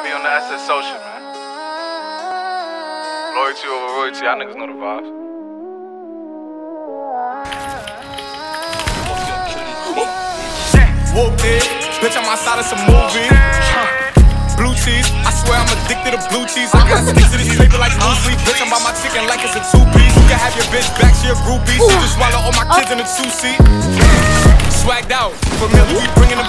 Heavy on the SS social, man. Loyalty over royalty, y'all niggas know the vibes. Whoopty, bitch, I'm outside of some movie. Blue cheese, I swear I'm addicted to blue cheese. I gotta to this paper like sleep. Bitch, I'm by my chicken like it's a two piece. You can have your bitch back, she a groupie. She just swallow all my kids in a two seat. Swagged out, familiar, we bringing them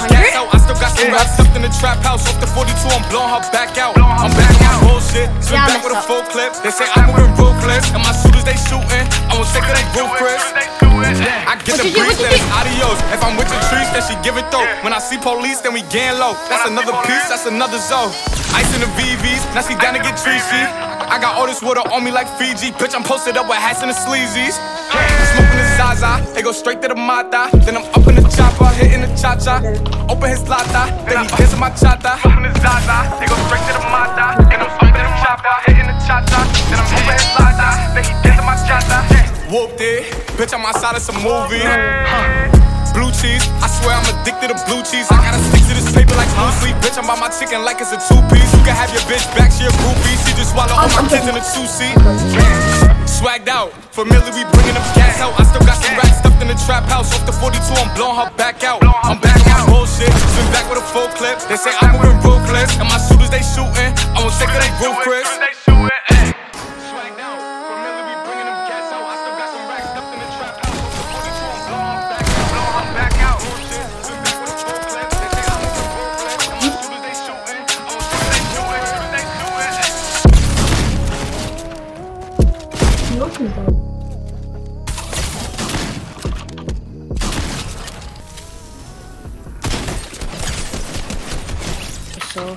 gas out. I still got some rap stuffed in the trap house. Off the 42, I'm blowing her back out. I'm back out, bullshit. Swim back with a full clip. They say I'm moving ruthless, and my shooters they shooting. I'm sick of they roof, Chris. I get the breeze, what you then it's do? adios. If I'm with your trees, then she give it though. When I see police, then we gang low. That's another piece, that's another zone. Ice in the VVs, now she down to get treachy. I got all this water on me like Fiji. Bitch, I'm posted up with hats and the sleazies. They go straight to the Mata. Then I'm up in the chopper, hitting the cha cha. Open his lata, then he dancing my chata. From the Zaza, they go straight to the Mata. And I'm up in the chopper, hitting the cha-cha. Then I'm over his Zaza, then he dancing my cha-cha. Whoopty, bitch, I'm outside of some movie. Blue cheese, I swear I'm addicted to blue cheese. I gotta stick to this paper like blue sleep. Bitch, I'm by my chicken like it's a two piece. You can have your bitch back, she a groupie. She just swallow all my kids in a two seat. Swagged out, familiar, we bringing them trap house. Off the 42, I'm blowing her back out. I'm back out, bullshit. Swim back with a full clip. They say I'm moving ruthless, and my shooters they shooting. I'm sick of they roof, Chris. They shooting, eh. Swagged So